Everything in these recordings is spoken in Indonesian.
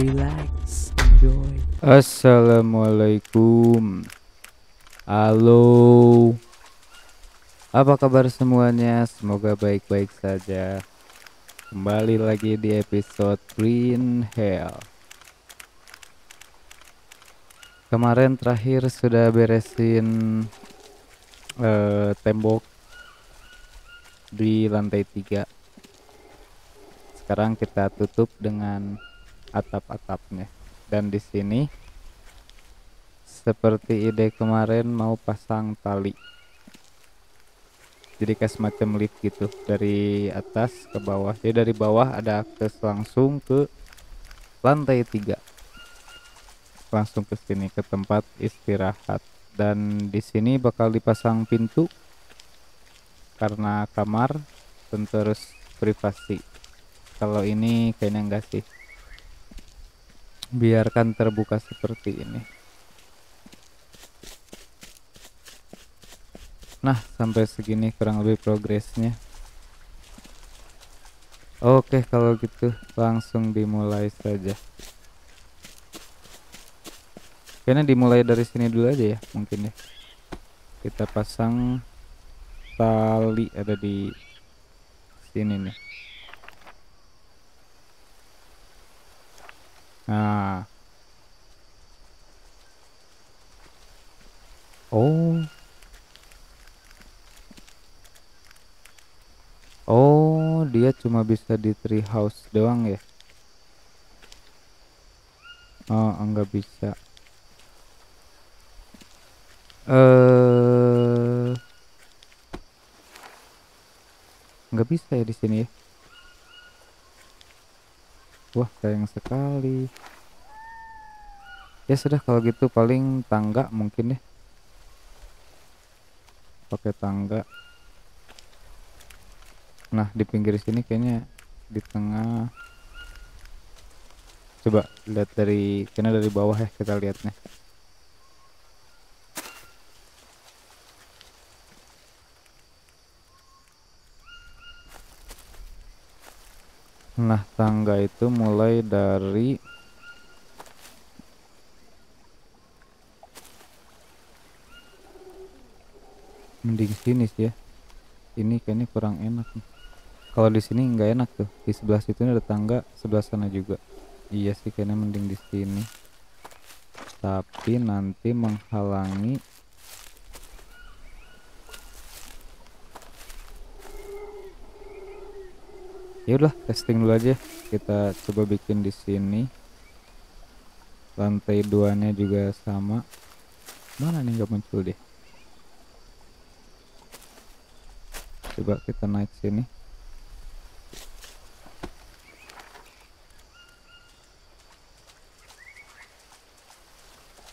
relax, enjoy. Assalamualaikum. Halo. Apa kabar semuanya? Semoga baik-baik saja. Kembali lagi di episode Green Hell. Kemarin terakhir sudah beresin eh, tembok di lantai 3 sekarang kita tutup dengan atap-atapnya. Dan di sini seperti ide kemarin mau pasang tali. Jadi kayak semacam lift gitu dari atas ke bawah. Jadi dari bawah ada akses langsung ke lantai 3 langsung ke sini ke tempat istirahat. Dan di sini bakal dipasang pintu karena kamar dan terus privasi. Kalau ini kayaknya enggak sih biarkan terbuka seperti ini. Nah sampai segini kurang lebih progresnya. Oke kalau gitu langsung dimulai saja. Kayaknya dimulai dari sini dulu aja ya mungkin ya. Kita pasang tali ada di sini nih Nah. Oh. Oh, dia cuma bisa di tree house doang ya? Oh, enggak bisa. Eh uh, Enggak bisa ya di sini ya. Wah sayang sekali. Ya sudah kalau gitu paling tangga mungkin ya Pakai tangga. Nah di pinggir sini kayaknya di tengah. Coba lihat dari karena dari bawah ya kita lihatnya Nah, tangga itu mulai dari mending sini sih ya. Ini kayaknya kurang enak nih. Kalau di sini nggak enak tuh. Di sebelah situ ada tangga, sebelah sana juga. Iya sih kayaknya mending di sini. Tapi nanti menghalangi ya udah testing dulu aja. Kita coba bikin di sini. Lantai duanya juga sama. Mana nih nggak muncul deh? Coba kita naik sini.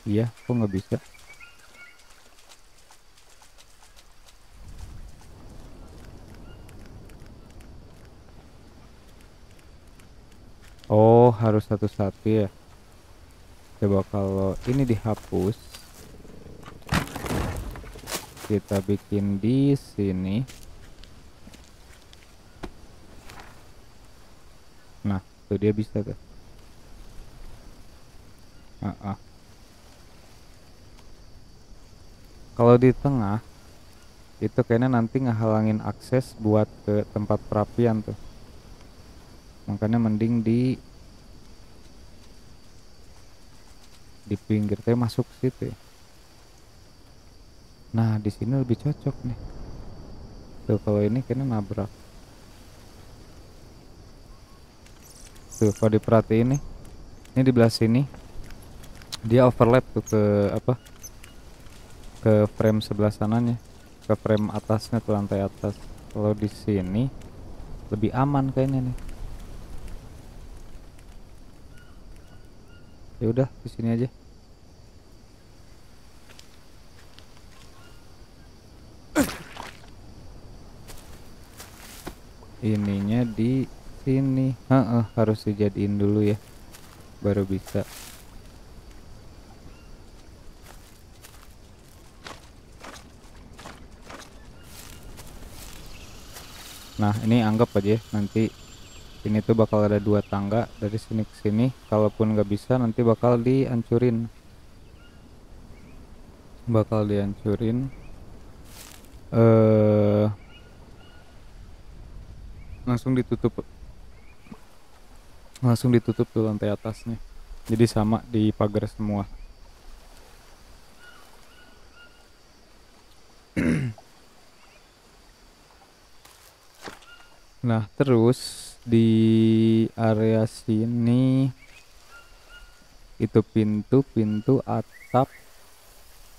Iya kok nggak bisa Oh harus satu-satu ya. Coba kalau ini dihapus Kita bikin di sini. Nah tuh dia bisa tuh. Uh -uh. Kalau di tengah Itu kayaknya nanti ngehalangin akses buat ke tempat perapian tuh. Makanya mending di di pinggir teh masuk situ ya. Nah di sini lebih cocok nih. Tuh kalau ini kayaknya nabrak. Tuh kalau diperhatiin nih ini di belah sini dia overlap tuh ke apa? Ke frame sebelah sananya ke frame atasnya tuh lantai atas. Kalau di sini lebih aman kayaknya nih ya udah di sini aja. Ininya di sini. Heeh, harus dijadiin dulu ya baru bisa. Nah ini anggap aja nanti ini tuh bakal ada dua tangga dari sini ke sini. Kalaupun nggak bisa nanti bakal dihancurin. Bakal dihancurin. Eh langsung ditutup. Langsung ditutup tuh lantai atasnya. Jadi sama di pagar semua. Nah terus di area sini. Itu pintu pintu atap.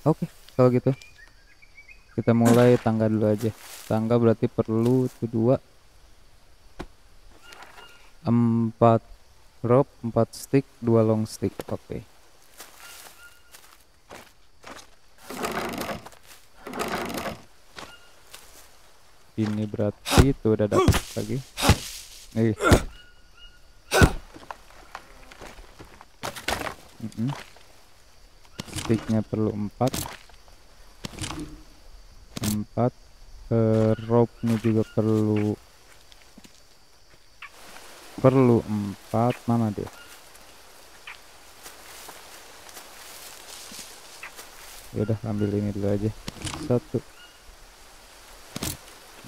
Oke kalau gitu. Kita mulai tangga dulu aja. Tangga berarti perlu itu dua. Empat rope empat stick dua long stick. Oke. Ini berarti itu udah dapat lagi nih mm -mm. sticknya perlu empat. Empat. Uh, rope nya juga perlu perlu empat. Mana deh ya udah ambil ini dulu aja. Satu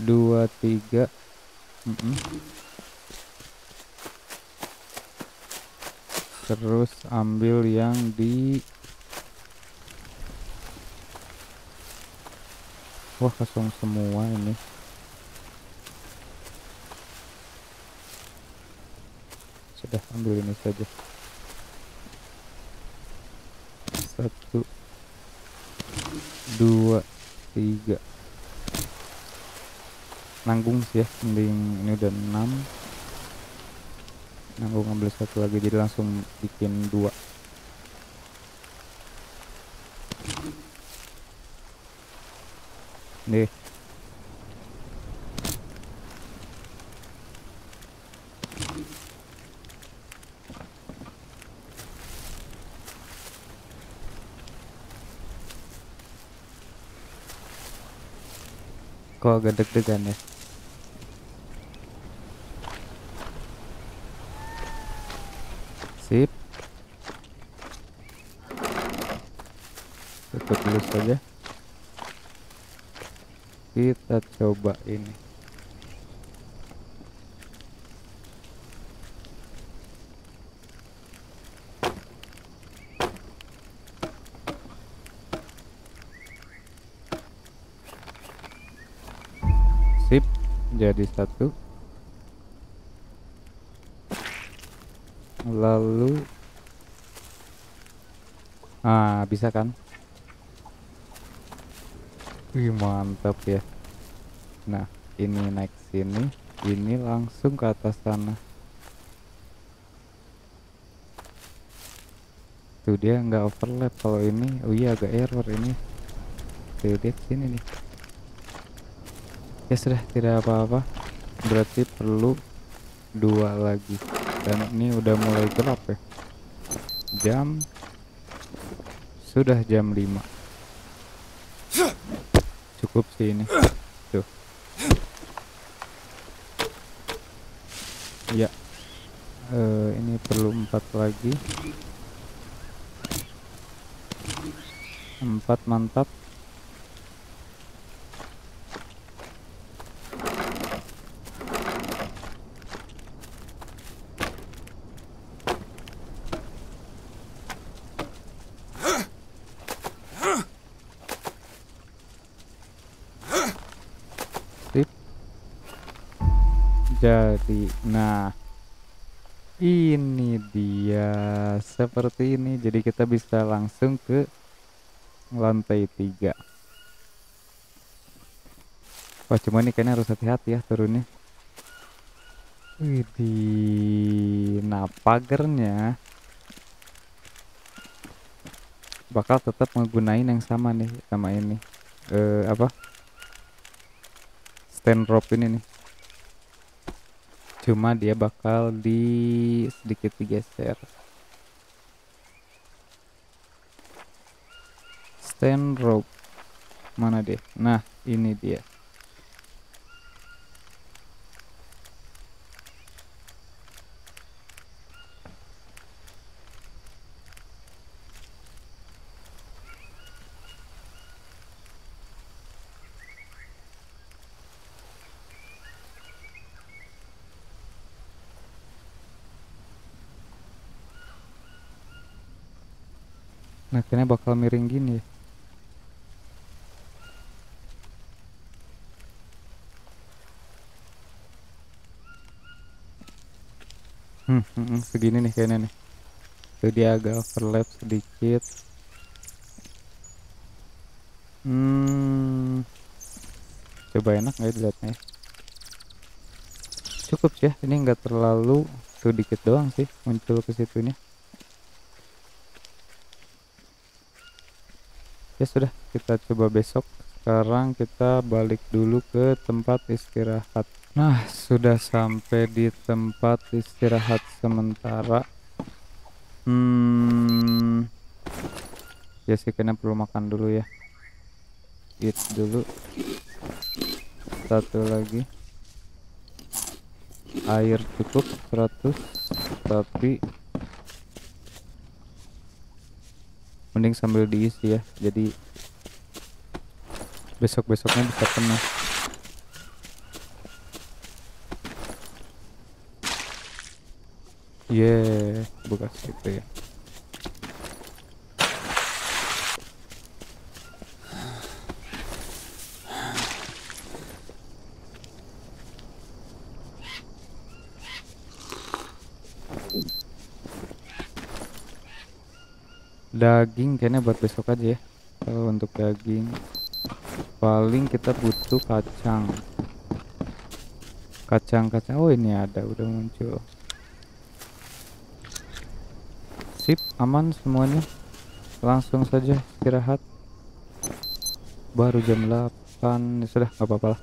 dua tiga. Mm -mm. Terus ambil yang di wah kosong semua ini. Sudah ambil ini saja. Satu dua tiga. Nanggung sih ya mending ini udah enam nanggung ambil satu lagi jadi langsung bikin dua. Nih. Kok agak deg-degan ya sip tutup dulu saja kita coba ini. Sip jadi satu. Lalu ah bisa kan wih mantap ya. Nah ini naik sini ini langsung ke atas sana tuh dia nggak overlap kalau ini. Oh iya agak error ini. Tuh dia sini nih. Ya sudah tidak apa-apa. Berarti perlu dua lagi. Dan ini udah mulai gelap ya. Jam sudah jam 5 cukup sih ini. Tuh. Ya. Uh, ini perlu empat lagi. Empat mantap sip jadi nah ini dia. Seperti ini jadi kita bisa langsung ke lantai tiga. Wah cuma ini kayaknya harus hati-hati ya turunnya. Widih Nah pagernya Bakal tetap menggunain yang sama nih Sama ini. Eh, Apa? Stand rope ini nih Cuma dia bakal di Sedikit digeser. Stand rope. Mana deh Nah ini dia nah kayaknya bakal miring gini. Ya hmm, hmm, segini nih kayaknya nih. Tuh dia agak overlap sedikit. Hmm coba enak nggak ya dilihatnya ya? Cukup sih ya ini enggak terlalu tuh dikit doang sih muncul ke situnya ya sudah kita coba besok. Sekarang kita balik dulu ke tempat istirahat. Nah sudah sampai di tempat istirahat sementara. Hmm ya sih kena perlu makan dulu ya. Eat dulu. Satu lagi. Air cukup 100 tapi mending sambil diisi ya. Jadi besok-besoknya bisa penuh. Yeah bekas gitu ya daging kayaknya buat besok aja ya. Kalau untuk daging paling kita butuh kacang. Kacang-kacang oh ini ada udah muncul. Sip aman semuanya. Langsung saja istirahat. Baru jam 8 ya sudah nggak apa-apa lah.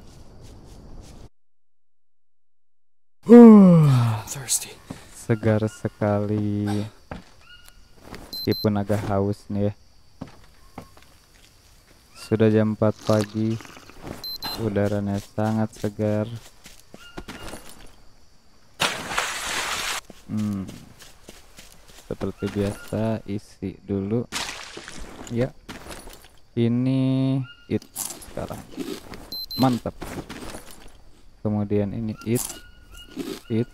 Thirsty. segar sekali meskipun agak haus nih ya. Sudah jam 4 pagi. Udaranya sangat segar. Hmm. seperti biasa isi dulu. Ya. Ini it sekarang. Mantap. Kemudian ini it. It.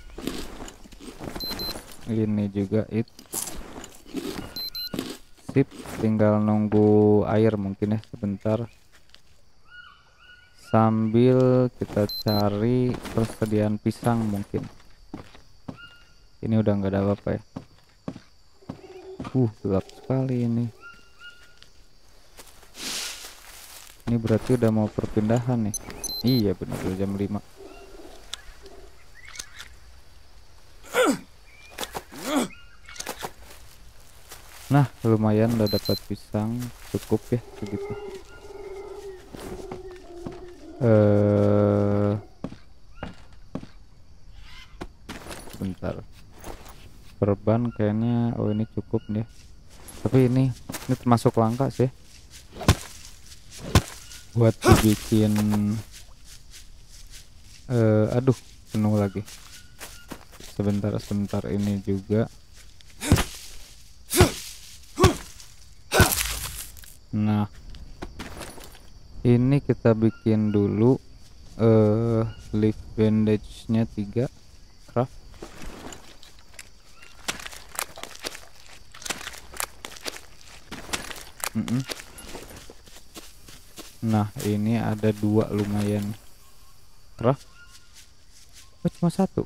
Ini juga it sip tinggal nunggu air mungkin ya sebentar. Sambil kita cari persediaan pisang mungkin. Ini udah nggak ada apa-apa ya. Uh gelap sekali ini. Ini berarti udah mau perpindahan nih? Iya benar udah jam 5 Nah, lumayan udah dapat pisang, cukup ya segitu. Eh bentar. Perban kayaknya oh ini cukup nih. Tapi ini ini termasuk langka sih. Buat bikin eh aduh, penuh lagi. Sebentar sebentar ini juga Nah, ini kita bikin dulu uh, leaf bandage-nya 3 craft. Mm -mm. Nah, ini ada dua lumayan craft. Oh, cuma satu.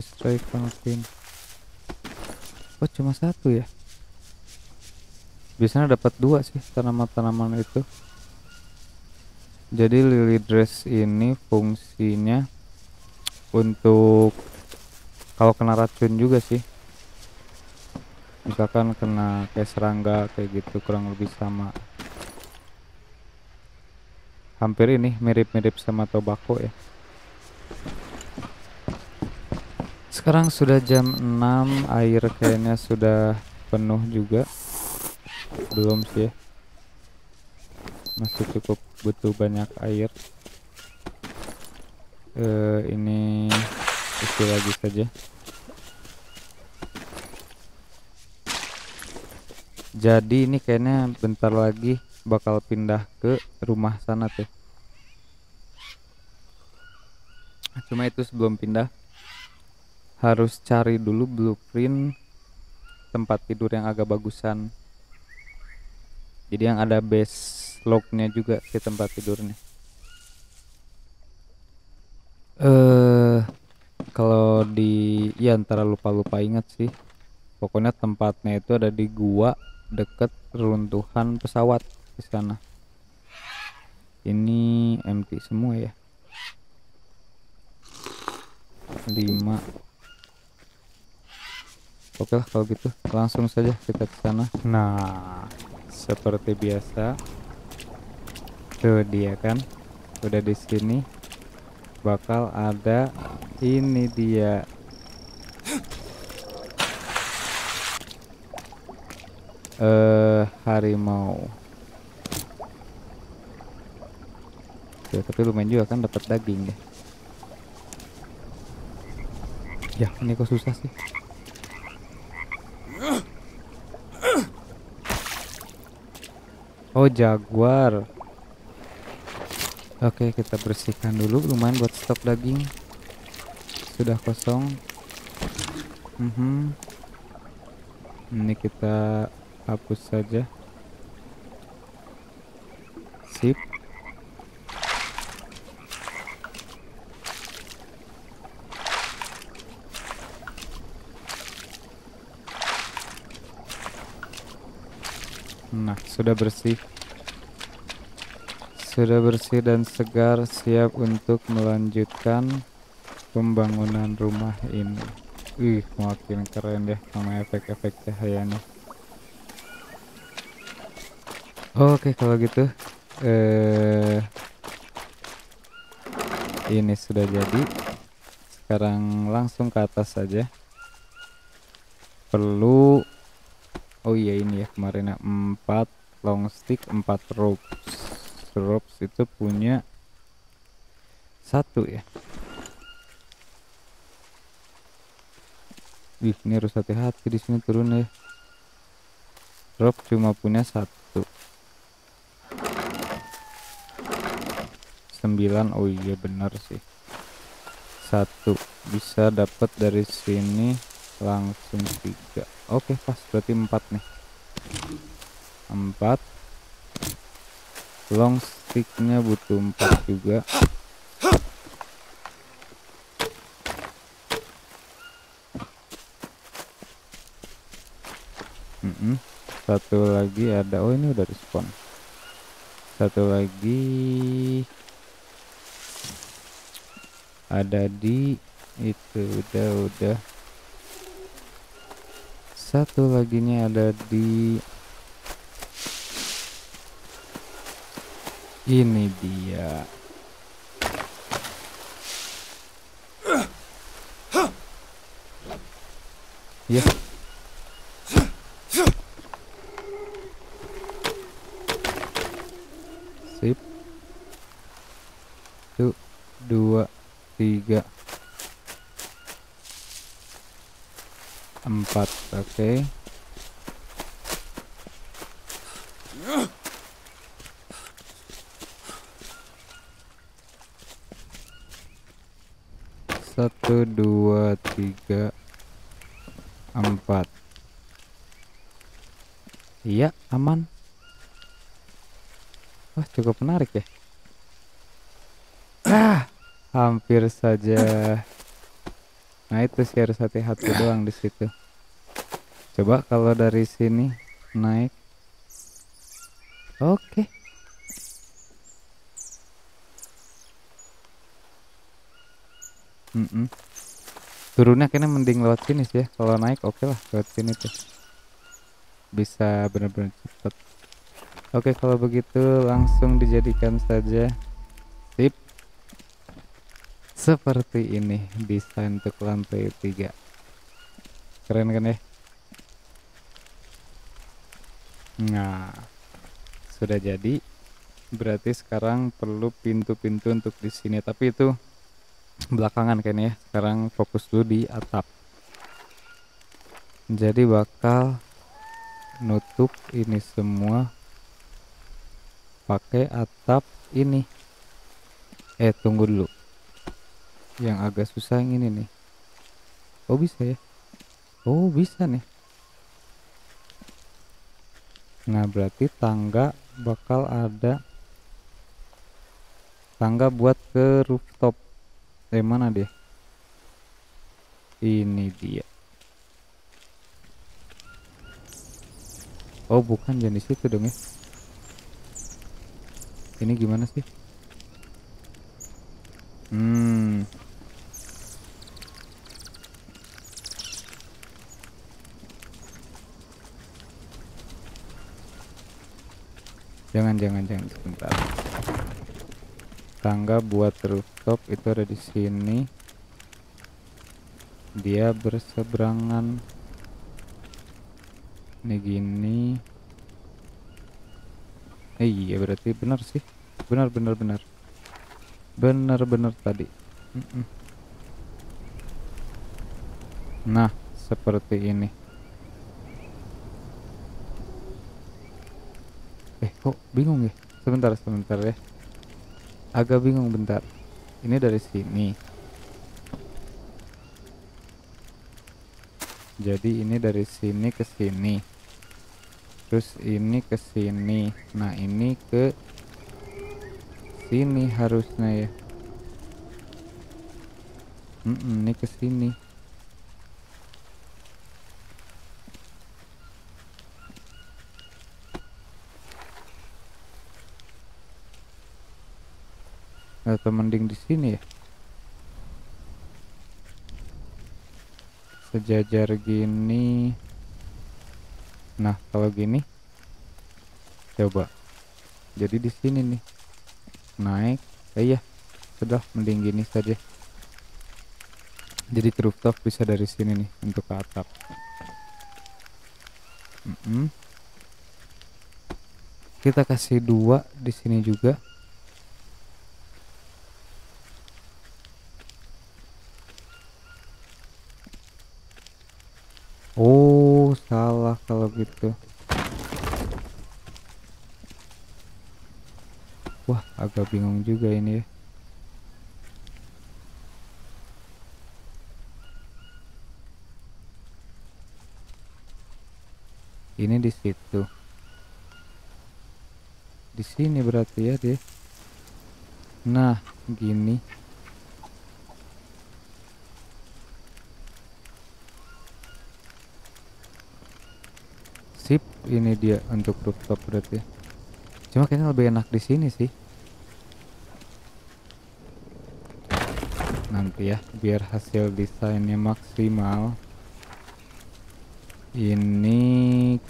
Destroy pumpkin oh cuma satu ya? Biasanya dapat dua sih tanaman-tanaman itu. Jadi lily dress ini fungsinya untuk kalau kena racun juga sih. Misalkan kena kayak serangga kayak gitu kurang lebih sama. Hampir ini mirip-mirip sama tobacco ya sekarang sudah jam 6 air kayaknya sudah penuh juga. Belum sih. Ya masih cukup butuh banyak air. Uh, ini isi lagi saja. Jadi ini kayaknya bentar lagi bakal pindah ke rumah sana tuh. Cuma itu sebelum pindah harus cari dulu blueprint tempat tidur yang agak bagusan. Jadi yang ada base lognya juga di tempat tidurnya. Eh kalau di ya antara lupa-lupa ingat sih. Pokoknya tempatnya itu ada di gua deket runtuhan pesawat di sana. Ini empty semua ya. 5 Oke lah kalau gitu langsung saja kita ke sana. Nah, seperti biasa. Tuh dia kan. Udah di sini bakal ada ini dia. Eh harimau. Ya, tapi lumayan juga kan dapat daging ya. Ya, ini kok susah sih. Oh jaguar. Oke kita bersihkan dulu. Lumayan buat stok daging. Sudah kosong. Mm -hmm. Ini kita hapus saja. Sip Nah, sudah bersih. Sudah bersih dan segar, siap untuk melanjutkan pembangunan rumah ini. Ih, makin keren deh sama efek-efek cahayanya. Oke, kalau gitu eh ini sudah jadi. Sekarang langsung ke atas saja. Perlu oh iya ini ya kemarin ya 4 long stick 4 ropes ropes itu punya satu ya Wih, ini harus hati-hati di sini turun ya. Rope cuma punya satu. Sembilan, oh iya benar sih. Satu bisa dapat dari sini langsung tiga. Oke pas. Berarti empat nih. Empat. Long sticknya butuh empat juga. Mm -mm. satu lagi ada. Oh ini udah respon satu lagi ada di itu udah udah satu lagi nya ada di ini dia. Ya sip tuh dua tiga empat oke. Satu dua tiga empat. Iya aman. Wah cukup menarik ya. Ah hampir saja. Nah itu sih harus hati-hati doang di situ. Coba kalau dari sini naik. Oke. Mm -mm. Turunnya kayaknya mending lewat sini sih ya. Kalau naik oke okay lah lewat sini tuh. Bisa bener-bener cepet. Oke kalau begitu langsung dijadikan saja. Sip seperti ini desain untuk lantai 3 keren kan ya nah sudah jadi. Berarti sekarang perlu pintu-pintu untuk di sini. Tapi itu belakangan kan ya. Sekarang fokus dulu di atap. Jadi bakal nutup ini semua. Pakai atap ini. Eh tunggu dulu. Yang agak susah yang ini nih. Oh bisa ya? Oh bisa nih nah berarti tangga bakal ada tangga buat ke rooftop. Dari mana dia? Ini dia. Oh bukan jangan di situ dong ya. Ini gimana sih? Hmm jangan jangan jangan sebentar. Tangga buat rooftop itu ada di sini. Dia berseberangan. Ini gini. Eh, iya berarti benar sih. Benar benar benar. Benar benar tadi. Nah seperti ini eh kok bingung ya? Sebentar sebentar ya. Agak bingung bentar. Ini dari sini. Jadi ini dari sini ke sini. Terus ini ke sini. Nah ini ke sini harusnya ya. Mm -mm, ini ke sini atau mending di sini ya? Sejajar gini. Nah kalau gini coba. Jadi di sini nih. Naik. Eh, iya. Sudah mending gini saja. Jadi rooftop bisa dari sini nih untuk ke atap. Mm -mm. kita kasih dua di sini juga Oh, salah kalau gitu. Wah, agak bingung juga ini ya. Ini di situ. Di sini berarti ya dia. Nah, gini. Sip ini dia untuk rooftop berarti. Cuma kayaknya lebih enak di sini sih. Nanti ya biar hasil desainnya maksimal. Ini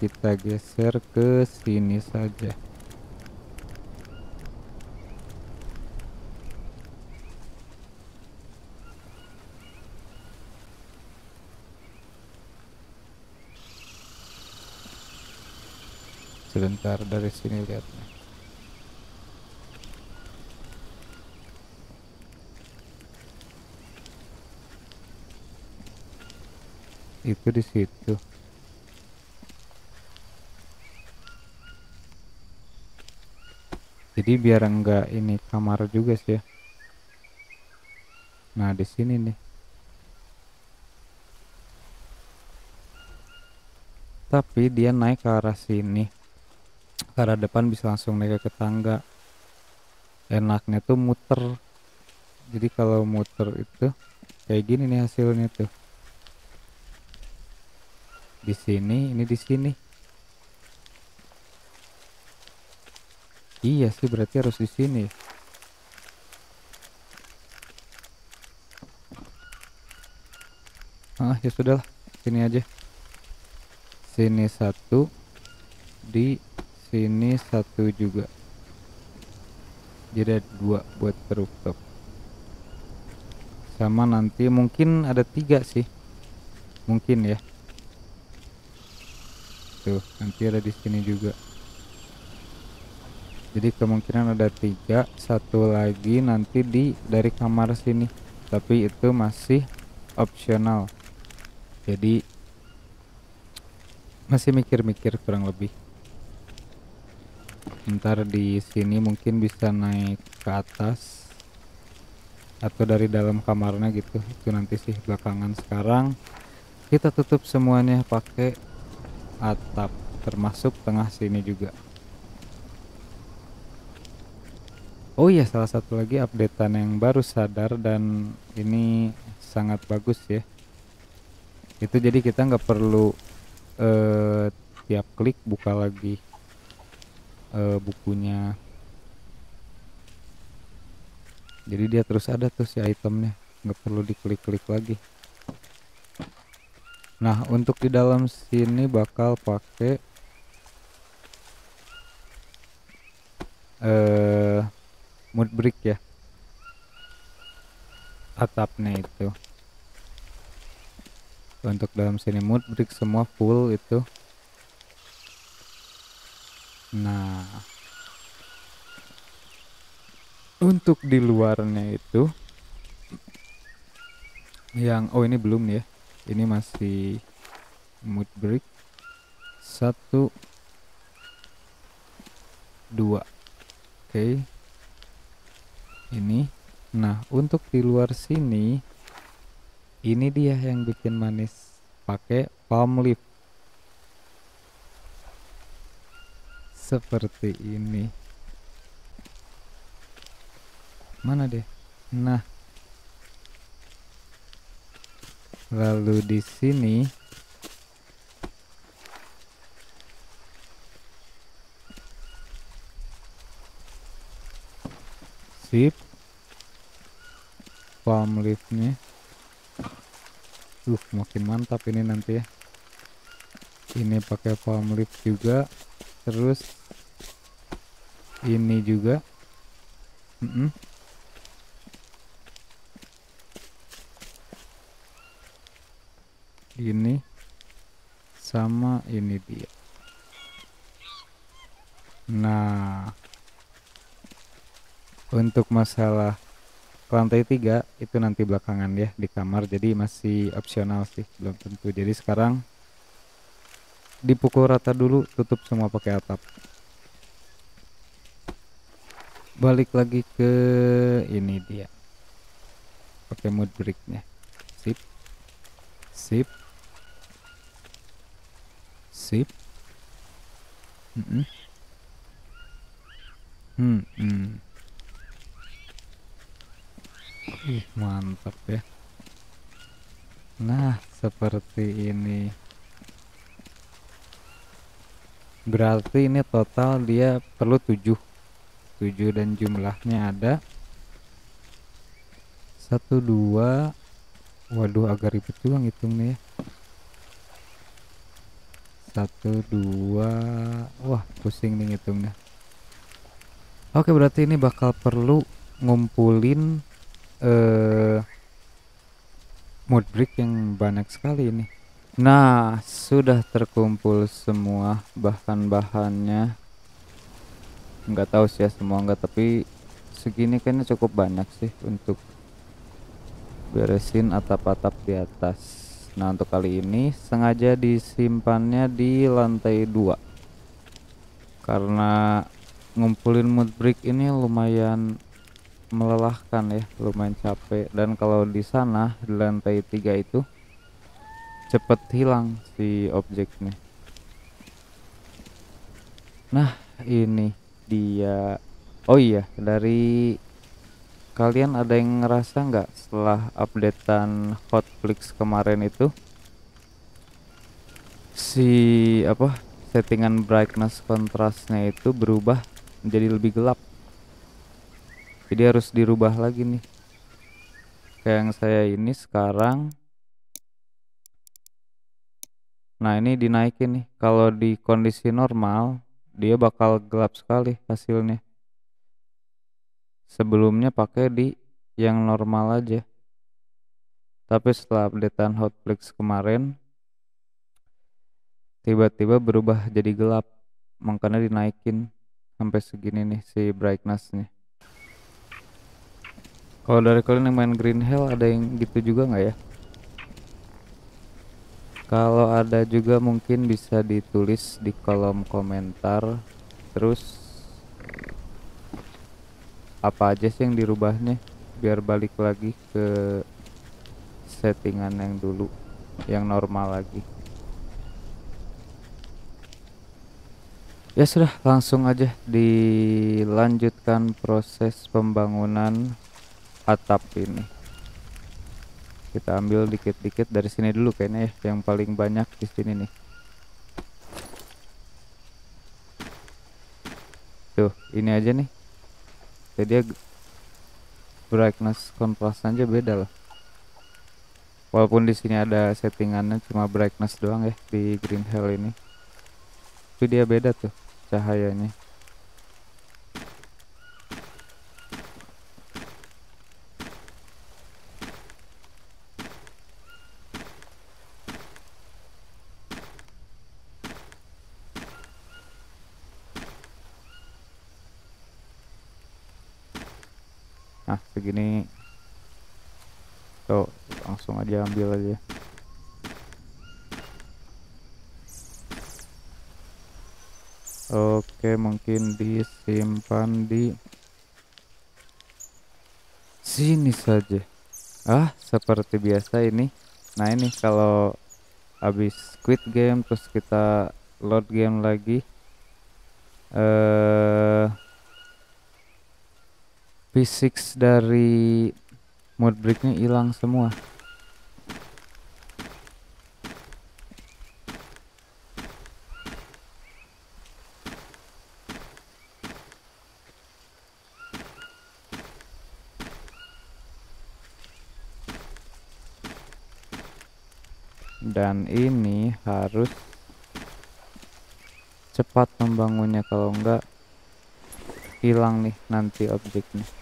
kita geser ke sini saja sebentar dari sini lihatnya itu di situ. Jadi biar enggak ini kamar juga sih ya. Nah di sini nih. Tapi dia naik ke arah sini arah depan bisa langsung naik ke tangga enaknya tuh muter. Jadi kalau muter itu kayak gini nih hasilnya tuh. Di sini ini di sini. Iya sih berarti harus di sini ah ya sudahlah sini aja. Sini satu di sini satu juga. Jadi ada dua buat rooftop. Sama nanti mungkin ada tiga sih. Mungkin ya. Tuh nanti ada di sini juga. Jadi kemungkinan ada tiga satu lagi nanti di dari kamar sini. Tapi itu masih opsional. Jadi masih mikir-mikir kurang lebih ntar di sini mungkin bisa naik ke atas. Atau dari dalam kamarnya gitu. Itu nanti sih belakangan. Sekarang kita tutup semuanya pakai atap. Termasuk tengah sini juga. Oh iya salah satu lagi updatean yang baru sadar dan ini sangat bagus ya. Itu jadi kita nggak perlu eh, tiap klik buka lagi eh, bukunya. Jadi dia terus ada tuh si itemnya. Nggak perlu diklik-klik lagi. Nah untuk di dalam sini bakal pakai eh mood brick ya. Atapnya itu. Untuk dalam sini mood brick semua full itu nah untuk di luarnya itu yang oh ini belum ya. Ini masih mood brick satu dua. Oke. Okay ini. Nah untuk di luar sini ini dia yang bikin manis pakai palm leaf seperti ini. Mana deh nah. Lalu di sini. Sip. Palm leafnya. Uh makin mantap ini nanti ya. Ini pakai palm leaf juga. Terus ini juga. Mm -mm. ini sama ini dia. Nah untuk masalah lantai tiga itu nanti belakangan ya di kamar. Jadi masih opsional sih belum tentu. Jadi sekarang dipukul rata dulu tutup semua pakai atap balik lagi ke ini dia pakai mood bricknya sip sip sip mm -mm. Hmm, hmm. Ih, mantap ya. Nah, seperti ini. Berarti ini total dia perlu 7. 7 dan jumlahnya ada. 1 2 Waduh, agak ribet juga ngitung nih ya. 1 2 Wah, pusing nih ngitungnya. Oke, berarti ini bakal perlu ngumpulin uh, mood brick yang banyak sekali ini. Nah sudah terkumpul semua bahan-bahannya nggak tahu sih ya semua nggak tapi segini kayaknya cukup banyak sih untuk beresin atap-atap di atas. Nah untuk kali ini sengaja disimpannya di lantai dua. Karena ngumpulin mood brick ini lumayan melelahkan ya lumayan capek. Dan kalau di sana di lantai tiga itu cepet hilang si objeknya. Nah ini dia. Oh iya dari kalian ada yang ngerasa nggak setelah updatean hotflix kemarin itu? Si apa settingan brightness kontrasnya itu berubah menjadi lebih gelap. Jadi harus dirubah lagi nih. Kayak yang saya ini sekarang. Nah ini dinaikin nih. Kalau di kondisi normal dia bakal gelap sekali hasilnya. Sebelumnya pakai di yang normal aja. Tapi setelah updatean hotflix kemarin tiba-tiba berubah jadi gelap. Makanya dinaikin sampai segini nih si brightnessnya. Kalau dari kalian yang main Green Hell ada yang gitu juga nggak ya? Kalau ada juga mungkin bisa ditulis di kolom komentar. Terus apa aja sih yang dirubahnya biar balik lagi ke settingan yang dulu yang normal lagi. Ya sudah langsung aja dilanjutkan proses pembangunan atap ini kita ambil dikit-dikit dari sini dulu kayaknya ya yang paling banyak di sini nih. Tuh ini aja nih. Jadi brightness contrast aja beda lah walaupun di sini ada settingannya cuma brightness doang ya di green hell ini. Tapi dia beda tuh cahayanya nah segini. Tuh langsung aja ambil aja. Oke mungkin disimpan di sini saja. Ah seperti biasa ini. Nah ini kalau habis quit game terus kita load game lagi. Eh physics dari mood breaknya hilang semua. Dan ini harus cepat membangunnya. Kalau enggak hilang nih nanti objeknya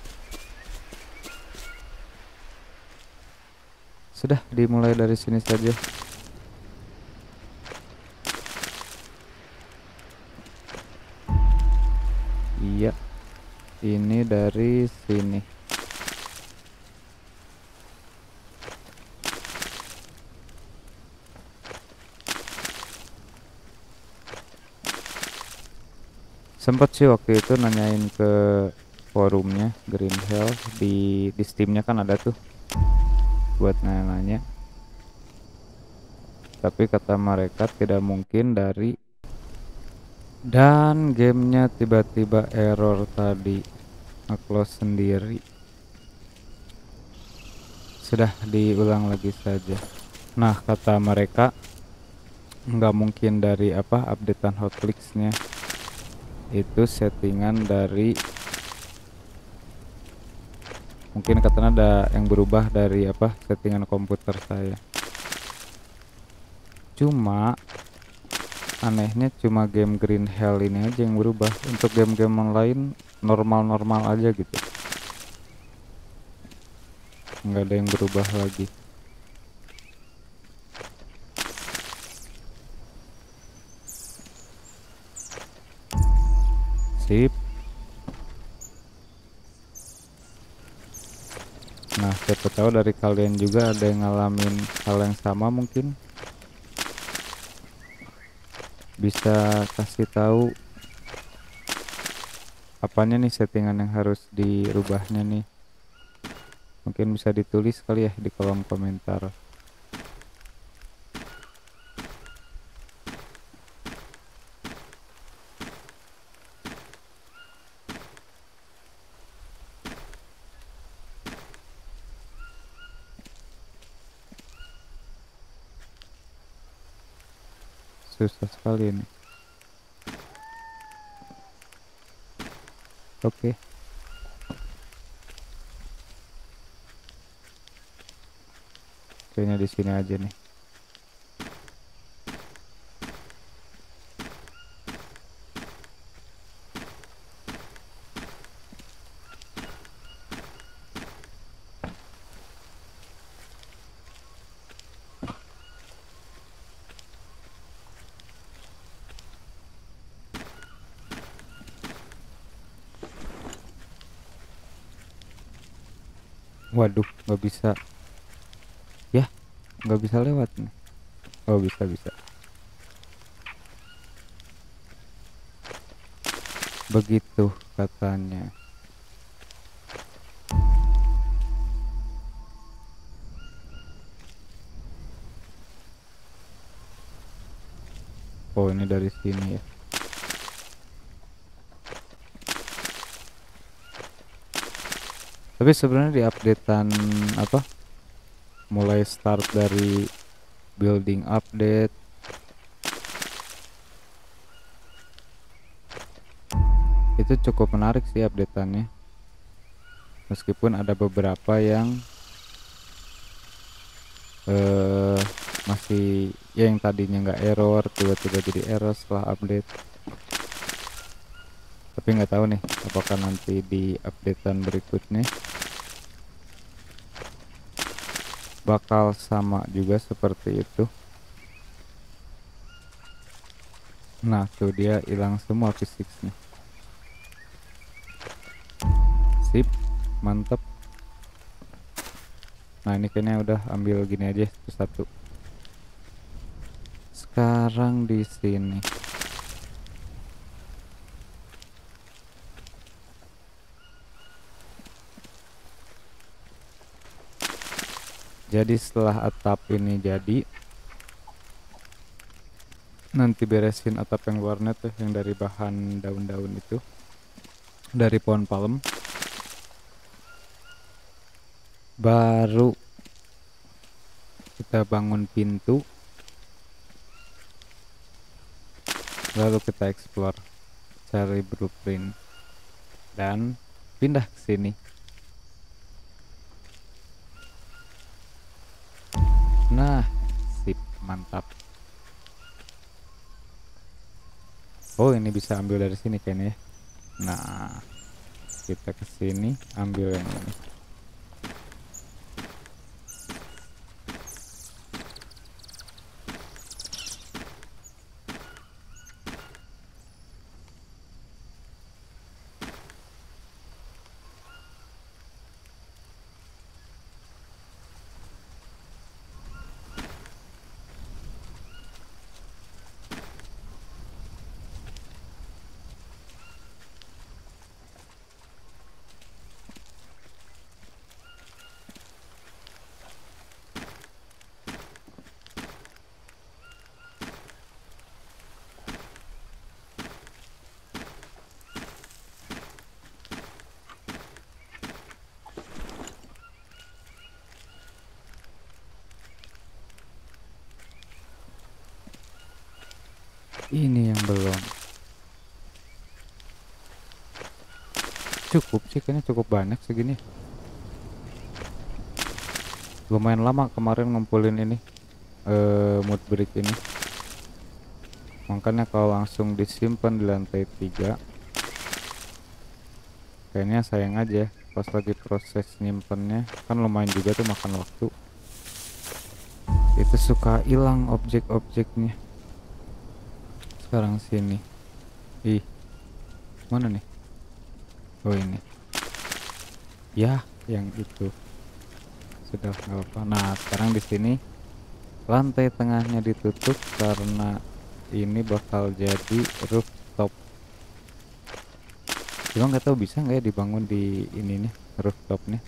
sudah dimulai dari sini saja. Iya ini dari sini. Sempet sih waktu itu nanyain ke forumnya Green Hell di di Steamnya kan ada tuh buat nanya-nanya. Tapi kata mereka tidak mungkin dari dan gamenya tiba-tiba error tadi. Nge-close sendiri. Sudah diulang lagi saja. Nah kata mereka nggak mungkin dari apa updatean hotfixnya itu settingan dari mungkin katanya ada yang berubah dari apa settingan komputer saya. Cuma anehnya cuma game Green Hell ini aja yang berubah. Untuk game-game lain normal-normal aja gitu. Nggak ada yang berubah lagi. Sip nah siapa tahu dari kalian juga ada yang ngalamin hal yang sama mungkin. Bisa kasih tahu apanya nih settingan yang harus dirubahnya nih? Mungkin bisa ditulis kali ya di kolom komentar susah sekali ini. Oke. Kayaknya di sini aja nih nggak bisa. Ya nggak bisa lewat nih. Oh bisa bisa. Begitu katanya. Oh ini dari sini ya. Tapi sebenarnya di updatean apa? Mulai start dari building update. Itu cukup menarik sih updateannya. Meskipun ada beberapa yang eh masih ya yang tadinya nggak error tiba-tiba jadi error setelah update tapi nggak tahu nih apakah nanti di updatean berikutnya bakal sama juga seperti itu. Nah tuh dia hilang semua fisiknya. Sip mantep. Nah ini kayaknya udah ambil gini aja satu-satu. Sekarang di sini jadi setelah atap ini jadi nanti beresin atap yang luarnya tuh yang dari bahan daun-daun itu dari pohon palem. Baru kita bangun pintu lalu kita explore cari blueprint dan pindah ke sini nah sip mantap. Oh ini bisa ambil dari sini kayaknya ya. Nah kita ke sini ambil yang ini ini yang belum. Cukup sih kayaknya cukup banyak segini. Lumayan lama kemarin ngumpulin ini eh mood brick ini. Makanya kalau langsung disimpan di lantai 3 kayaknya sayang aja pas lagi proses nyimpennya kan lumayan juga tuh makan waktu. Itu suka hilang objek-objeknya sekarang sini. Ih mana nih? Oh ini. Ya yang itu. Sudah nggak apa nah sekarang di sini lantai tengahnya ditutup karena ini bakal jadi rooftop. Cuma nggak tahu bisa nggak ya dibangun di ini nih rooftopnya.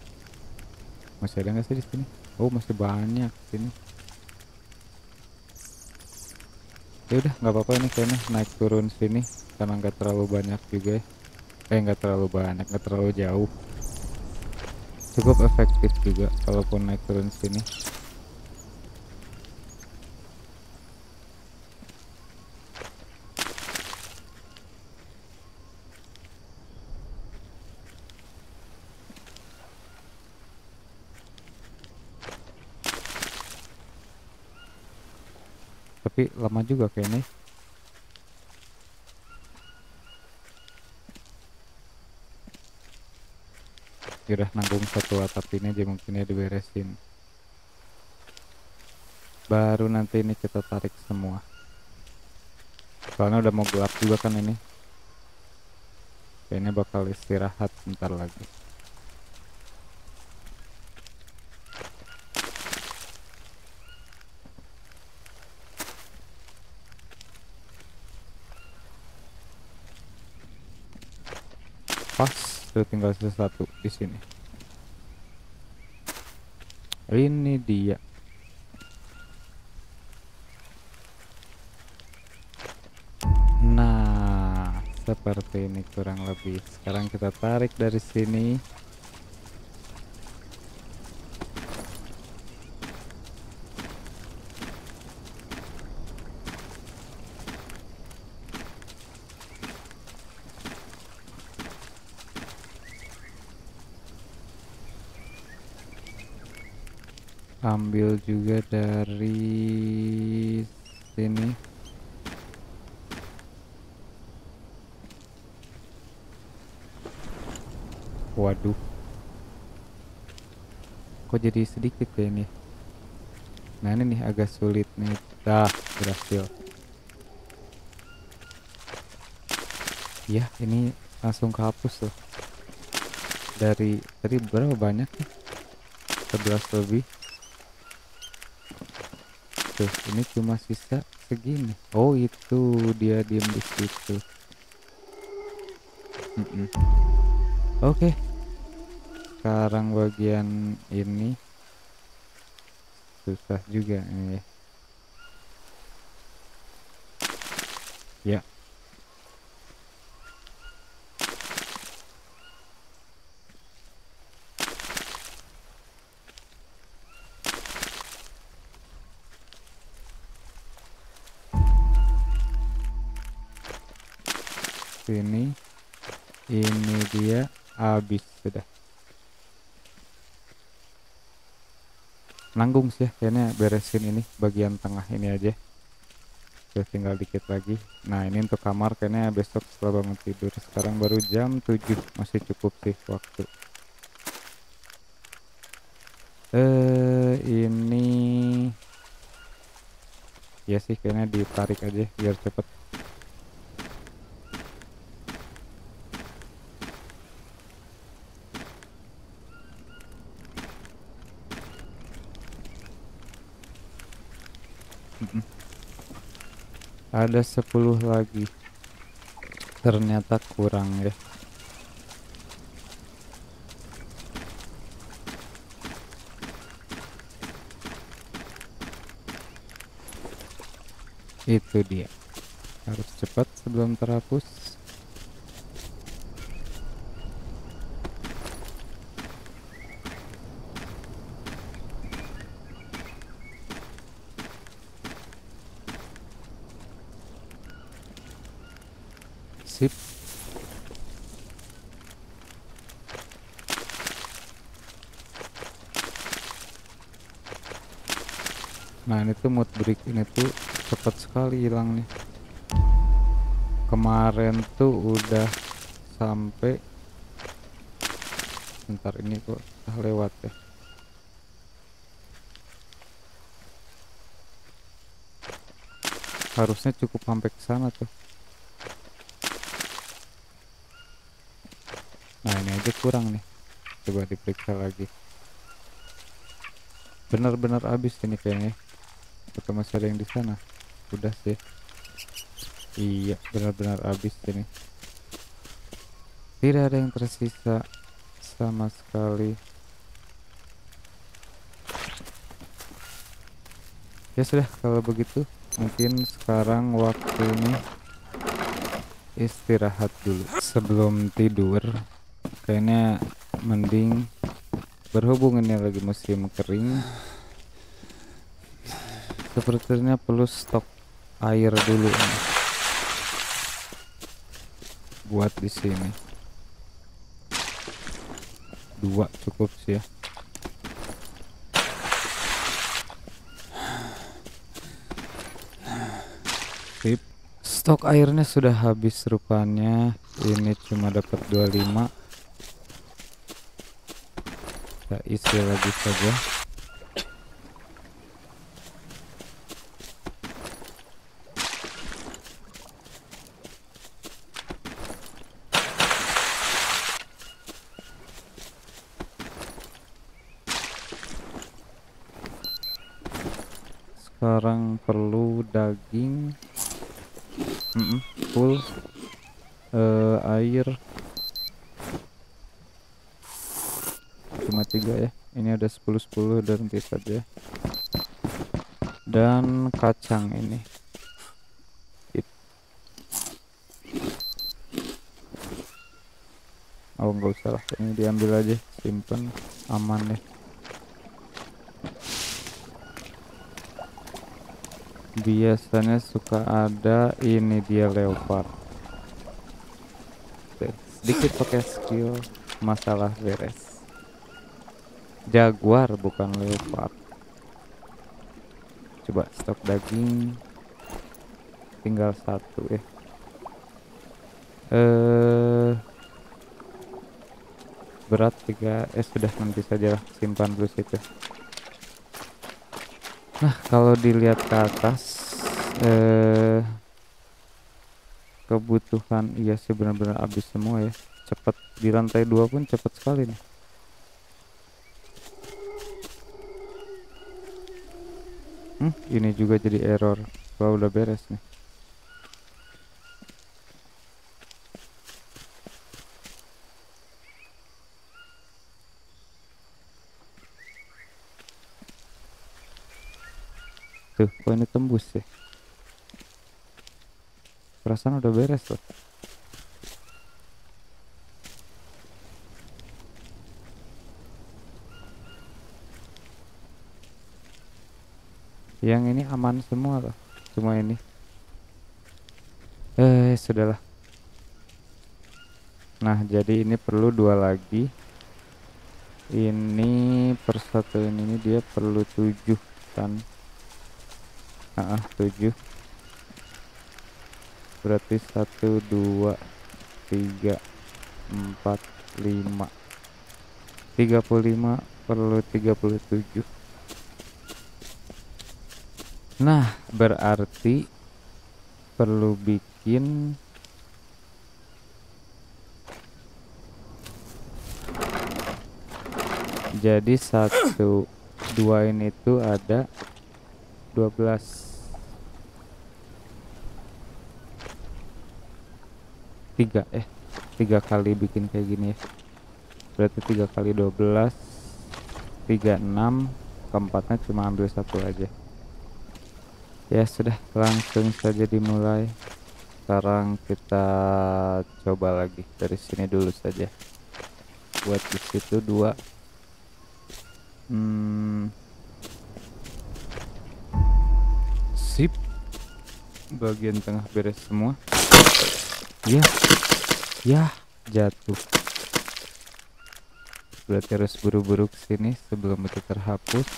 Masih ada nggak sih di sini? Oh masih banyak sini ya udah nggak apa-apa ini kayaknya naik turun sini. Karena nggak terlalu banyak juga ya. Eh nggak terlalu banyak nggak terlalu jauh. Cukup efektif juga kalaupun naik turun sini tapi lama juga kayaknya. Udah nanggung satu atap ini aja mungkin ya diberesin. Baru nanti ini kita tarik semua. Soalnya udah mau gelap juga kan ini. Kayaknya bakal istirahat bentar lagi itu tinggal sesuatu di sini. Ini dia. Nah seperti ini kurang lebih. Sekarang kita tarik dari sini. Ambil juga dari sini. Waduh. Kok jadi sedikit ya ini? Nah ini nih agak sulit nih. Dah berhasil. Ya ini langsung kehapus loh dari tadi berapa banyak ya 11 lebih tuh ini cuma sisa segini. Oh itu. Dia diem di situ. Mm -mm. oke. Okay. sekarang bagian ini susah juga ini ya. Sini nanggung sih ya kayaknya beresin ini bagian tengah ini aja. Sudah tinggal dikit lagi. Nah ini untuk kamar kayaknya besok setelah bangun tidur. Sekarang baru jam 7 masih cukup sih waktu. Eh ini ya sih kayaknya ditarik aja biar cepet ada 10 lagi. Ternyata kurang ya. Itu dia. Harus cepat sebelum terhapus sip tuh mood break ini tuh cepat sekali hilang nih. Kemarin tuh udah sampai. Bentar ini kok lewat ya. Harusnya cukup sampai ke sana tuh. Nah ini aja kurang nih. Coba diperiksa lagi. Benar-benar habis ini kayaknya atau masih ada yang di sana. Udah sih. Iya benar-benar habis ini. Tidak ada yang tersisa sama sekali. Ya sudah kalau begitu mungkin sekarang waktunya istirahat dulu sebelum tidur. Kayaknya mending berhubung ini lagi musim kering sepertinya perlu stok air dulu nih. buat di sini. Dua cukup sih ya. Sip. stok airnya sudah habis rupanya. Ini cuma dapat 25 kita isi lagi saja sekarang perlu daging. Mm -mm, full. Uh, air. Cuma tiga ya. Ini ada 10-10 dan nanti saja. Dan kacang ini. It. oh nggak usah lah. Ini diambil aja simpen aman deh biasanya suka ada ini dia leopard. Sedikit pakai skill masalah beres. Jaguar bukan leopard. Coba stok daging. Tinggal satu ya eh berat tiga eh sudah nanti saja simpan dulu situ nah kalau dilihat ke atas eh kebutuhan iya sih benar-benar habis semua ya. Cepat di lantai dua pun cepat sekali nih. Hmm, ini juga jadi error. Kalau udah beres nih tuh ini tembus ya? Perasaan udah beres loh yang ini aman semua loh cuma ini. Eh sudahlah. Nah jadi ini perlu dua lagi. Ini persatuan ini dia perlu tujuh kan ah tujuh berarti satu dua tiga empat lima. Tiga puluh lima perlu tiga puluh tujuh. Nah, berarti perlu bikin jadi satu dua ini tuh ada 12 tiga eh tiga kali bikin kayak gini ya. Berarti tiga kali 12 36 keempatnya cuma ambil satu aja. Ya sudah. Langsung saja dimulai. Sekarang kita coba lagi. Dari sini dulu saja. Buat di situ dua. Hmm. Sip. Bagian tengah beres semua. Ya. Ya jatuh. Berarti harus buru-buru ke sini sebelum itu terhapus.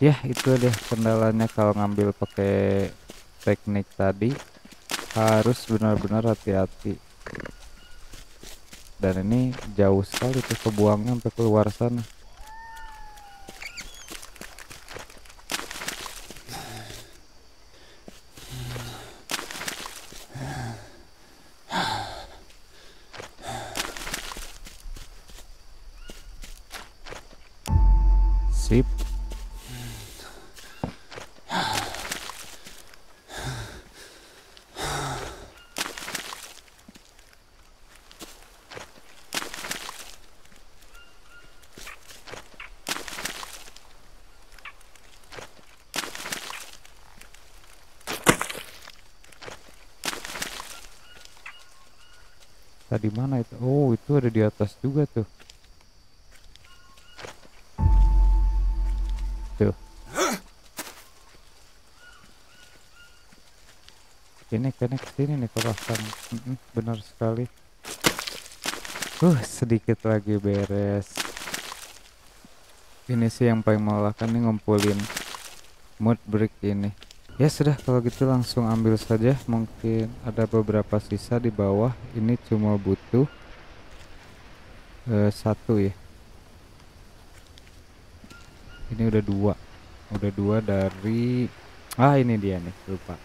Ya itu deh kendalanya kalau ngambil pakai teknik tadi. Harus benar-benar hati-hati. Dan ini jauh sekali tuh kebuangnya sampai keluar sana sip tadi mana itu oh itu ada di atas juga tuh. Tuh. Ini kayaknya ke sini nih mm benar sekali. Uh sedikit lagi beres. Ini sih yang paling melelahkan nih ngumpulin mood break ini. Ya sudah kalau gitu langsung ambil saja. Mungkin ada beberapa sisa di bawah. Ini cuma butuh eh, satu ya. Ini udah dua. Udah dua dari ah ini dia nih lupa.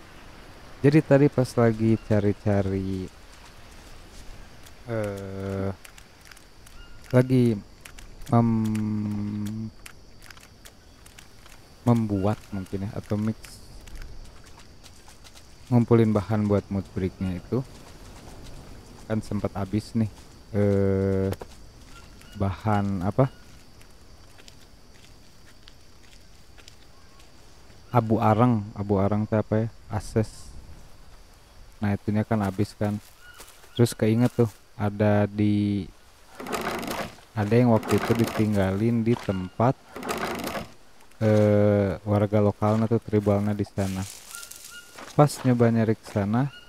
Jadi tadi pas lagi cari-cari eh lagi mem membuat mungkin ya atau mix ngumpulin bahan buat mood breaknya itu. Kan sempat habis nih eh bahan apa? Abu arang. Abu arang teh apa ya? Akses nah itunya kan habis kan. Terus keinget tuh ada di ada yang waktu itu ditinggalin di tempat eh, warga lokalnya tuh tribalnya di sana. Pas nyoba nyari ke sana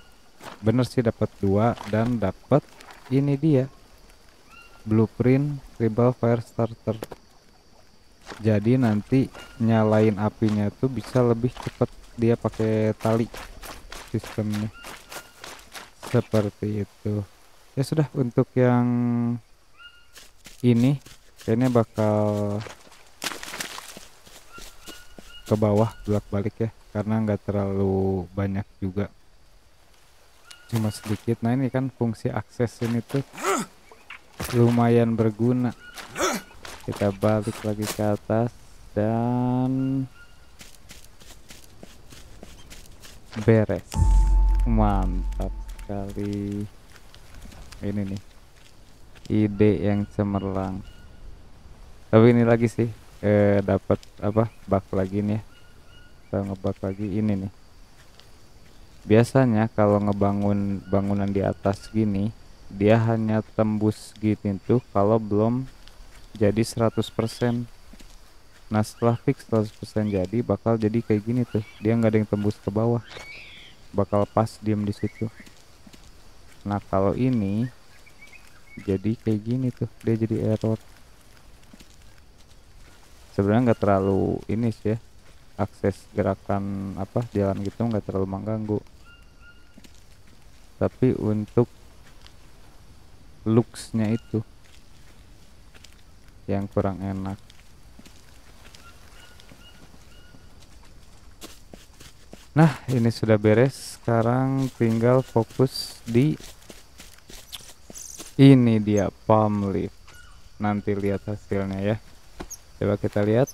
bener sih dapat dua dan dapat ini dia blueprint tribal fire starter. Jadi nanti nyalain apinya tuh bisa lebih cepat dia pakai tali sistemnya. Seperti itu. Ya sudah untuk yang ini kayaknya bakal ke bawah bolak balik ya karena nggak terlalu banyak juga. Cuma sedikit. Nah ini kan fungsi akses ini tuh lumayan berguna. Kita balik lagi ke atas dan beres. Mantap sekali. Ini nih ide yang cemerlang. Tapi ini lagi sih eh, dapat apa bak lagi nih ya. Kita ngebak lagi ini nih. Biasanya kalau ngebangun bangunan di atas gini dia hanya tembus gini tuh kalau belum jadi 100% nah setelah fix 100% jadi bakal jadi kayak gini tuh. Dia nggak ada yang tembus ke bawah. Bakal pas diem di situ. Nah kalau ini jadi kayak gini tuh. Dia jadi error. Sebenarnya nggak terlalu ini sih ya. Akses gerakan apa jalan gitu nggak terlalu mengganggu. Tapi untuk looksnya itu yang kurang enak. Nah ini sudah beres. Sekarang tinggal fokus di ini dia palm leaf. Nanti lihat hasilnya ya. Coba kita lihat.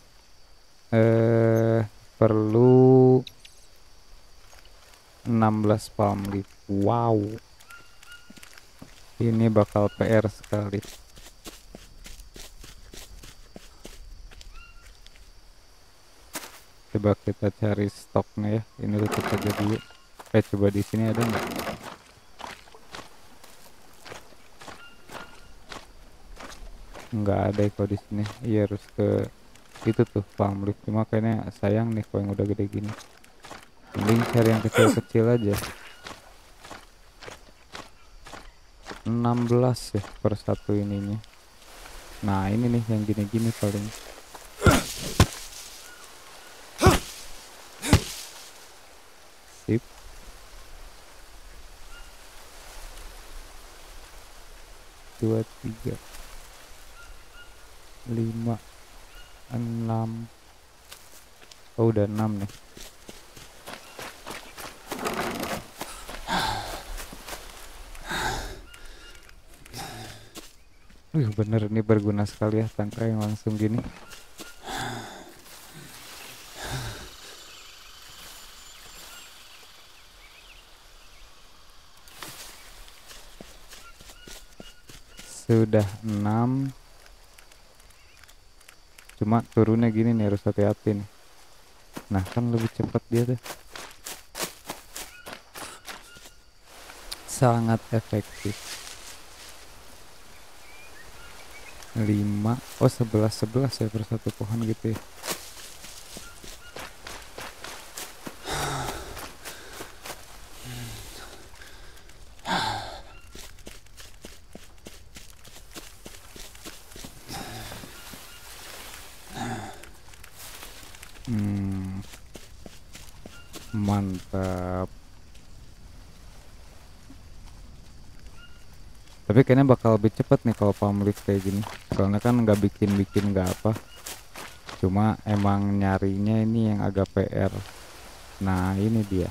Eh perlu 16 palm leaf. Wow ini bakal PR sekali. Coba kita cari stoknya ya. Ini tutup aja dulu eh coba di sini ada nggak? Nggak ada kok di sini. Iya harus ke itu tuh palm leaf cuma kayaknya sayang nih kalau yang udah gede gini. Mending cari yang kecil-kecil aja 16 ya per satu ininya. Nah ini nih yang gini-gini paling. Sip. Dua tiga lima enam. Oh udah enam nih Wih bener ini berguna sekali ya tangkai yang langsung gini. Sudah 6 Cuma turunnya gini nih harus hati-hati nih. Nah kan lebih cepat dia tuh. Sangat efektif 5 oh 11 11 ya per satu pohon gitu ya hmm. mantap tapi kayaknya bakal lebih cepet nih kalau palm leaf kayak gini. Soalnya kan nggak bikin-bikin nggak apa. Cuma emang nyarinya ini yang agak PR nah ini dia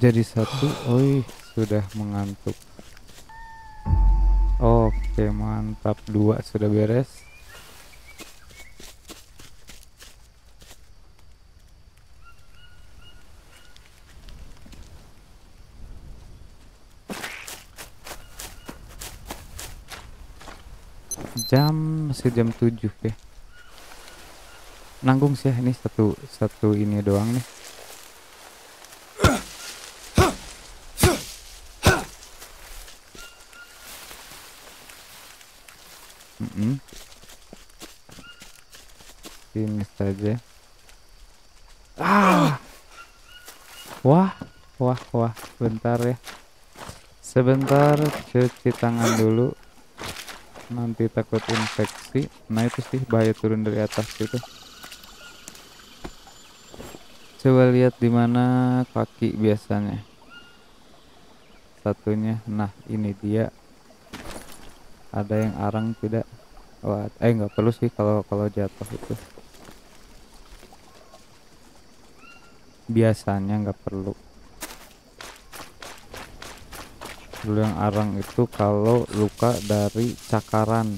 jadi satu oi sudah mengantuk. Oke mantap. Dua sudah beres. Jam masih jam 7 ya nanggung sih ini satu satu ini doang nih mm -mm. ini saja ah! Wah wah wah. Bentar ya. Sebentar cuci tangan dulu. Nanti takut infeksi. Nah itu sih bahaya turun dari atas itu. Coba lihat di mana kaki biasanya. Satunya. Nah ini dia. Ada yang arang tidak Wah, eh nggak perlu sih kalau kalau jatuh itu. Biasanya nggak perlu. Dulu yang arang itu kalau luka dari cakaran.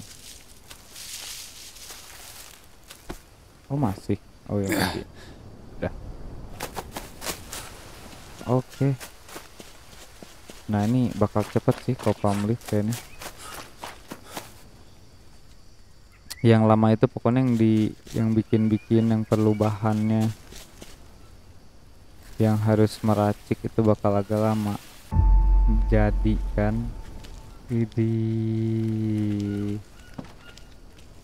Oh masih? Oh ya udah. Oke. Nah ini bakal cepet sih kalau pamlih kayaknya yang lama itu pokoknya yang di yang bikin-bikin yang perlu bahannya. Yang harus meracik itu bakal agak lama. Jadi kan ini.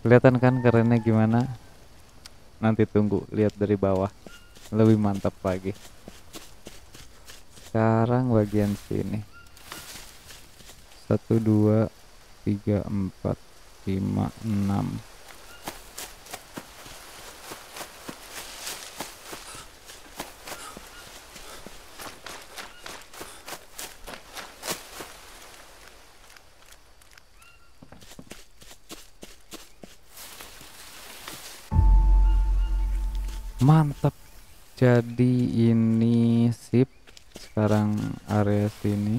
Kelihatan kan kerennya gimana? Nanti tunggu lihat dari bawah. Lebih mantap lagi. Sekarang bagian sini. Satu dua tiga empat lima enam jadi ini sip sekarang area sini.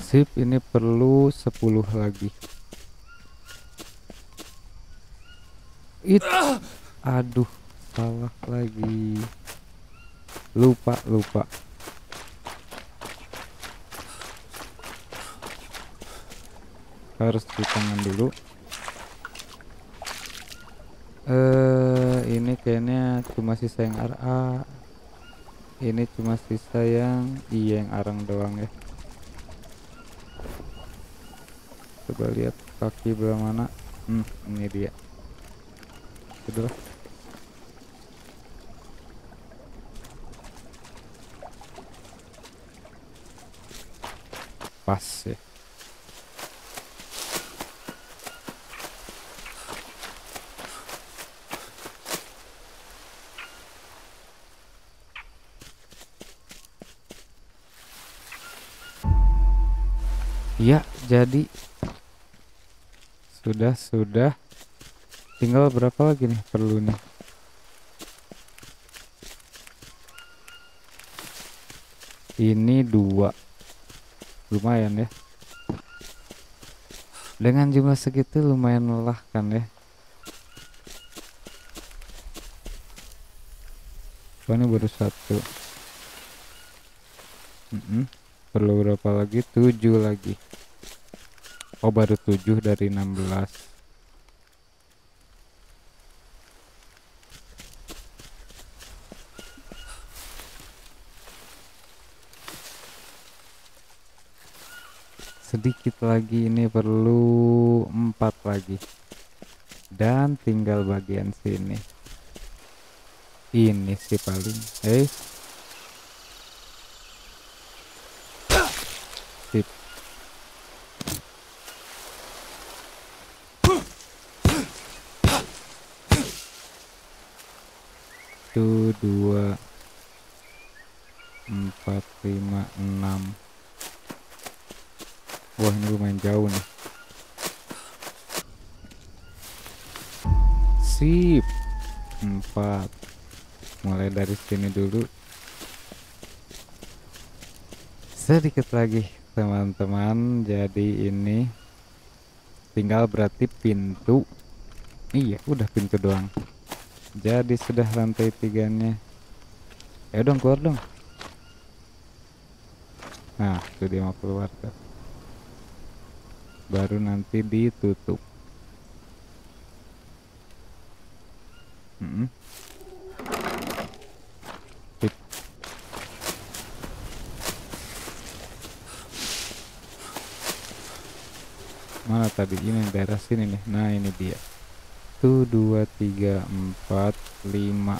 Sip ini perlu 10 lagi. It aduh salah lagi. Lupa lupa. Harus di tangan dulu. Eh ini kayaknya cuma sisa yang RA ini cuma sisa yang iya yang arang doang ya. Coba lihat kaki belah mana. Hmm ini dia. Udah pas ya ya jadi sudah sudah. Tinggal berapa lagi nih perlu nih ini dua lumayan ya. Dengan jumlah segitu lumayan lelah kan ya. Oh, ini baru satu. Mm -mm. perlu berapa lagi? Tujuh lagi. Oh baru tujuh dari 16 sedikit lagi ini perlu empat lagi. Dan tinggal bagian sini. Ini sih paling eh. Satu dua empat lima enam wah ini lumayan jauh nih. Sip. Empat. Mulai dari sini dulu. Sedikit lagi teman-teman. Jadi ini tinggal berarti pintu. Iya udah pintu doang. Jadi sudah lantai tiganya. Ya dong keluar dong. Nah itu dia mau keluar tuh baru nanti ditutup. Mana tadi? Ini daerah sini nih. Nah ini dia. Satu dua tiga empat lima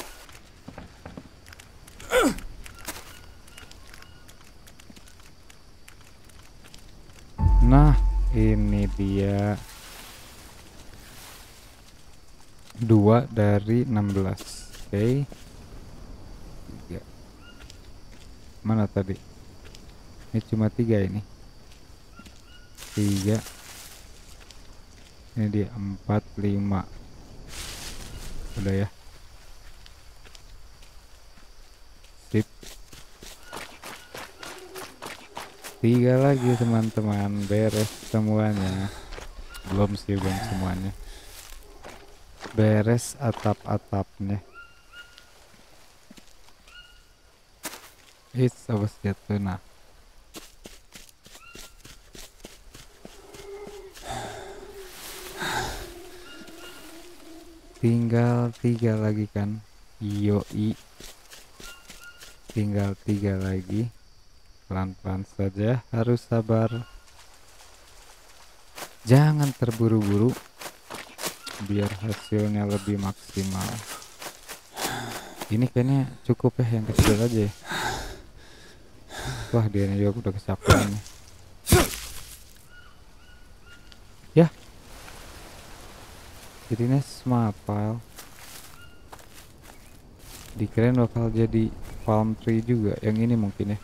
dari 16 oke. Okay. mana tadi? Ini cuma tiga ini. Tiga. Ini dia empat lima. Udah ya. Sip. Tiga lagi teman-teman. Beres semuanya. Belum sih belum semuanya beres atap-atapnya. It's awas jatuh nah tinggal tiga lagi kan? Yoi. Tinggal tiga lagi. Pelan-pelan saja harus sabar. Jangan terburu-buru biar hasilnya lebih maksimal. Ini kayaknya cukup ya yang kecil aja ya. Wah dia juga udah nih. Ya. Jadinya smart file. Dikirain bakal jadi palm tree juga yang ini mungkin ya.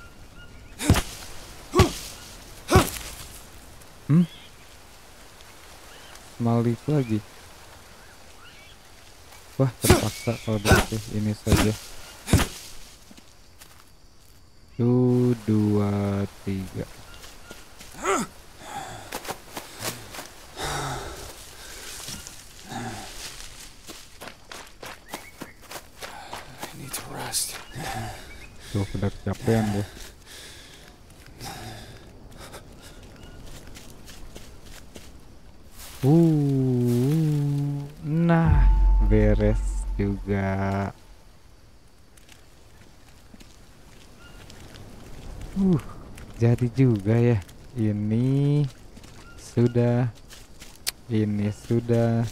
Hmm? Leaf lagi wah terpaksa kalau begitu ini saja. Tuh dua tiga. Tuh udah kecapean deh juga. Uh jadi juga ya. Ini sudah ini sudah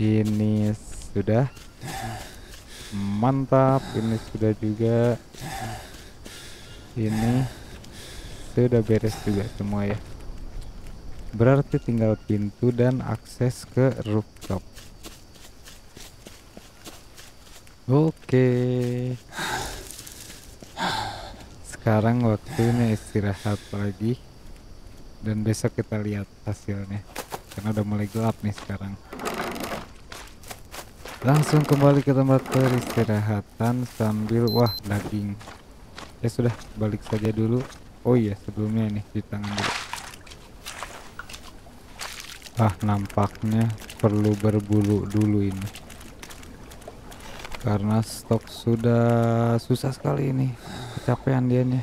ini sudah. Mantap ini sudah juga. Ini sudah beres juga semua ya. Berarti tinggal pintu dan akses ke rooftop oke. Sekarang waktunya istirahat lagi. Dan besok kita lihat hasilnya. Karena udah mulai gelap nih sekarang. Langsung kembali ke tempat peristirahatan sambil wah daging. Ya sudah balik saja dulu. Oh iya sebelumnya ini di tangan dulu. Ah nampaknya perlu berbulu dulu ini karena stok sudah susah sekali ini. Kecapean dianya.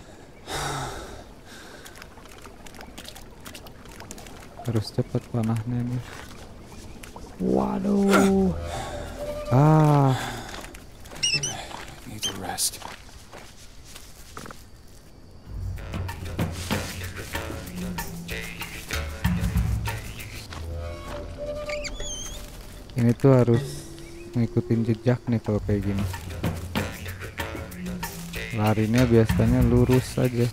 Harus cepat panahnya nih waduh. Ah. I need to rest. ini tuh harus ngikutin jejak nih kalau kayak gini. Larinya biasanya lurus saja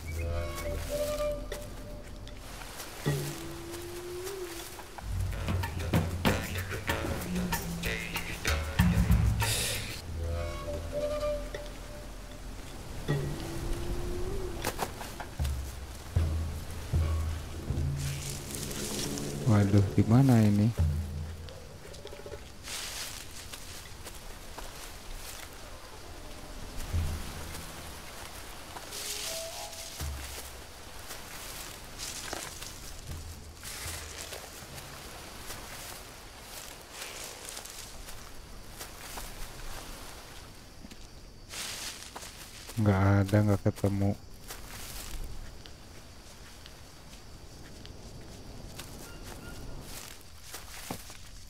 ketemu.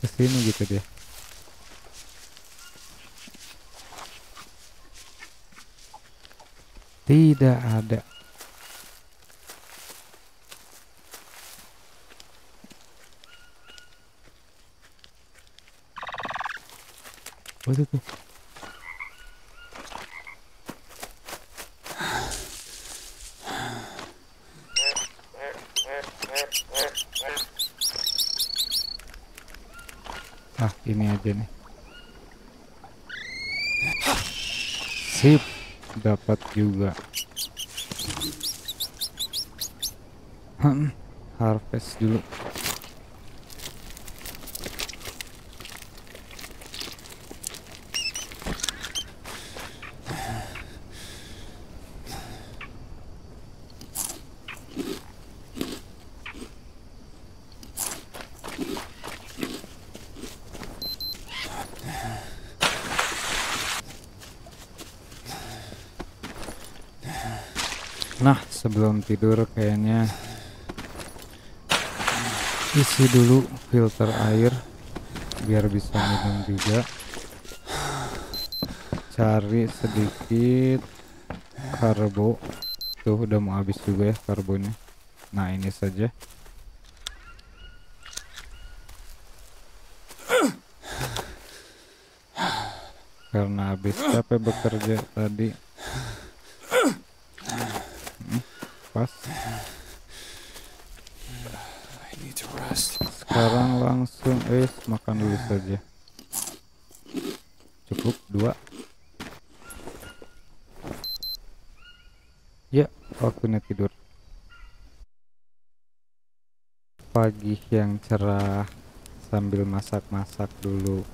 Ke sini gitu dia. Tidak ada. What is it? ah ini aja nih. Sip dapat juga. Hmm, harvest dulu Nah, sebelum tidur kayaknya isi dulu filter air biar bisa minum juga. Cari sedikit karbo. Tuh udah mau habis juga ya karbonnya. Nah, ini saja. Karena habis capek bekerja tadi? Pas. Sekarang langsung eh makan dulu saja. Cukup dua. Ya waktunya tidur. Pagi yang cerah sambil masak-masak dulu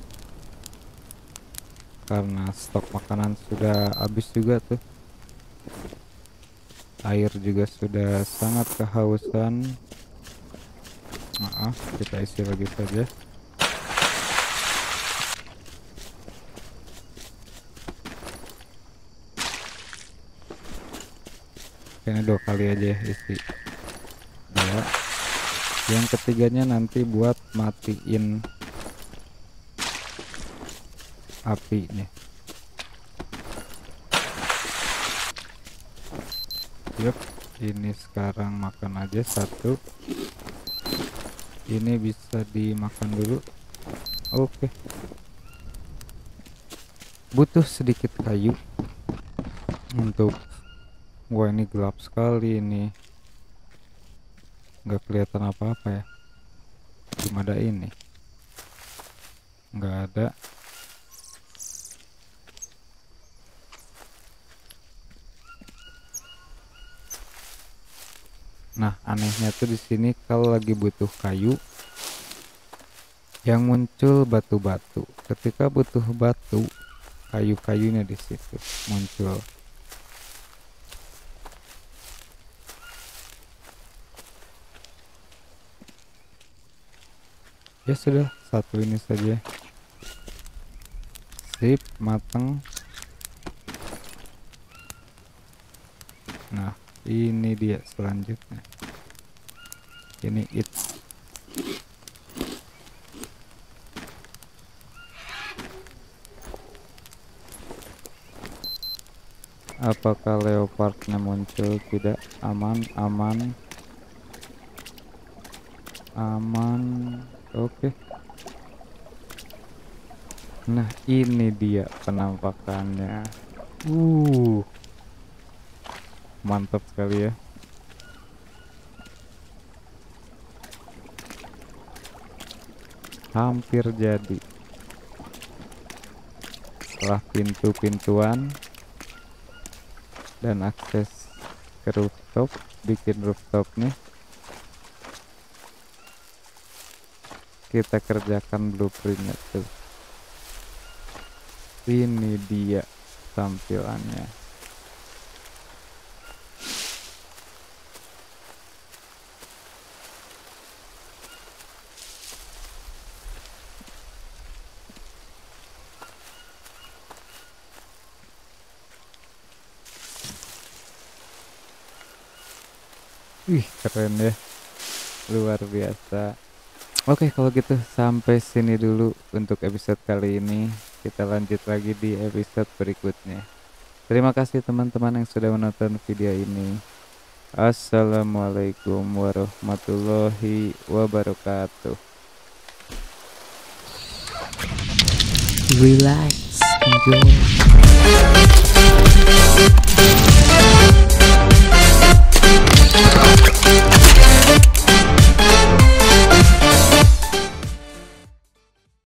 karena stok makanan sudah habis juga tuh. Air juga sudah sangat kehausan. Maaf kita isi lagi saja. Kayaknya dua kali aja ya isi. Dua. Yang ketiganya nanti buat matiin apinya Yup, ini sekarang makan aja satu. Ini bisa dimakan dulu. Oke. Butuh sedikit kayu untuk Wah, ini gelap sekali ini. Nggak kelihatan apa-apa ya. Cuma ada ini. Nggak ada. Nah, anehnya tuh di sini kalau lagi butuh kayu yang muncul batu-batu. Ketika butuh batu, kayu-kayunya di situ muncul. Ya sudah, satu ini saja. Sip, mateng. Nah, ini dia selanjutnya. Ini it. Apakah leopardnya muncul? Tidak. Aman aman. Aman. Oke. Nah ini dia penampakannya. Uh mantap sekali ya. Hampir jadi. Setelah pintu-pintuan dan akses ke rooftop bikin rooftopnya kita kerjakan blueprintnya tuh. Ini dia tampilannya Wih keren ya. Luar biasa. Oke kalau gitu sampai sini dulu untuk episode kali ini. Kita lanjut lagi di episode berikutnya. Terima kasih teman-teman yang sudah menonton video ini. Assalamualaikum warahmatullahi wabarakatuh. Relax, enjoy. ピッ!